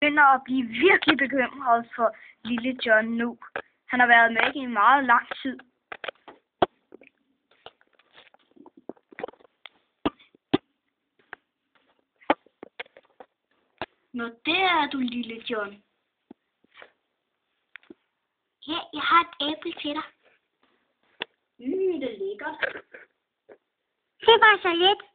begynder at blive virkelig bekymret for lille John nu. Han har været med i meget lang tid. Nå, det er du, lille John. Ja, jeg har et æble til dig. Mm, det er lækkert. Det var så let.